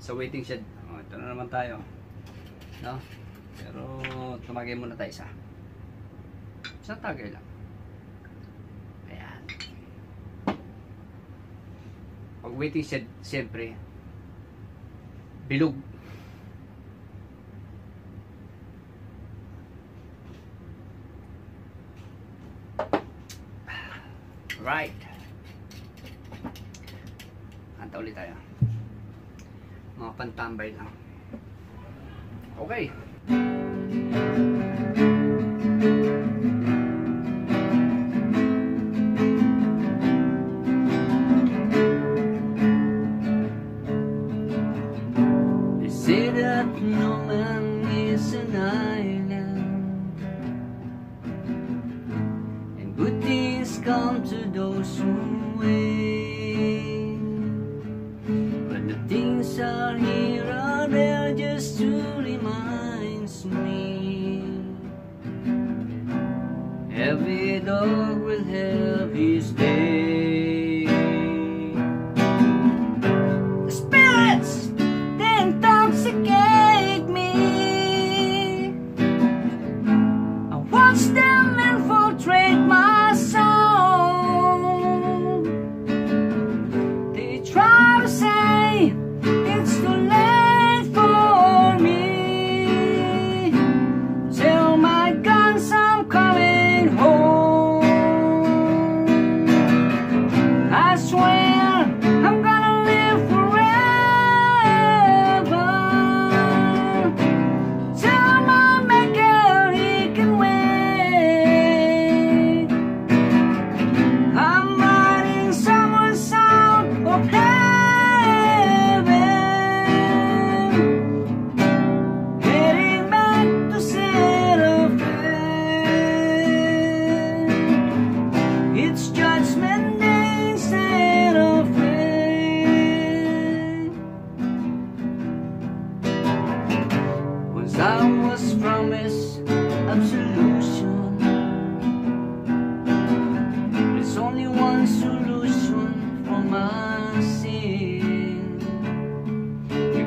sa waiting shed. Oh, ito na naman tayo. No? Pero tumagay muna tayo isa. Sa tagay lang. Ayan. Pag waiting shed, siyempre, bilog. Right. Anta ulit tayo. Mga pantambay lang. Okay. That no man is an island And good things come to those who are here are there just to reminds me Every dog will have his day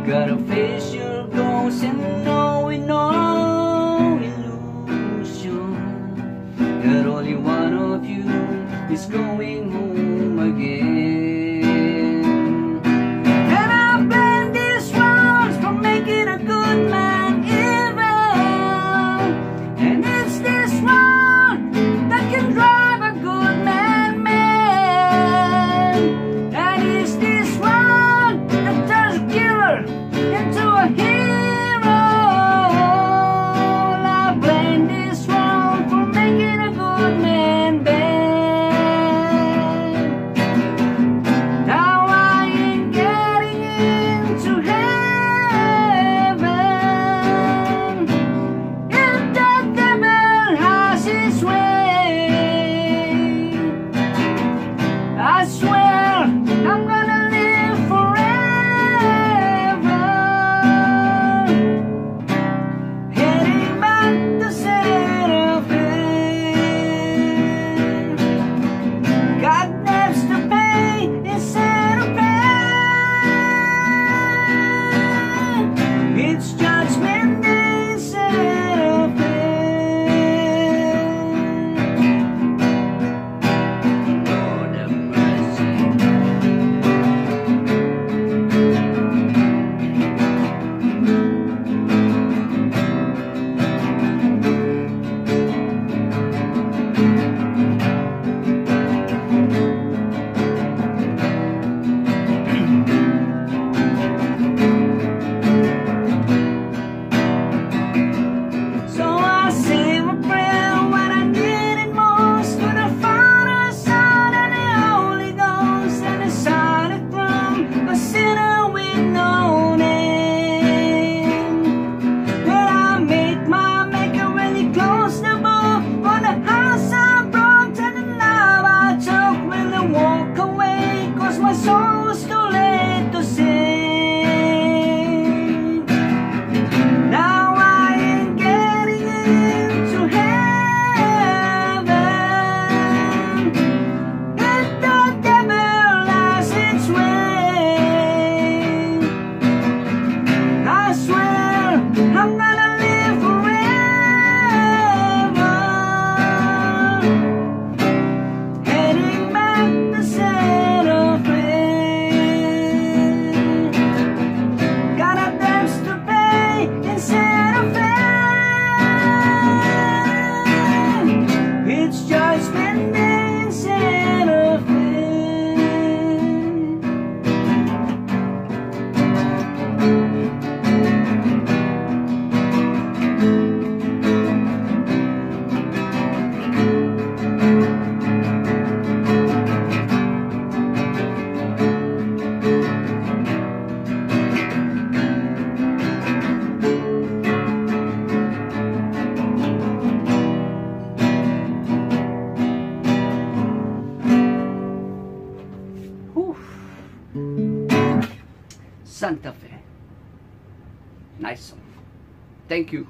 gotta face your ghost and know it no illusion. That only one of you is going home Santa Fe. Nice one. Thank you.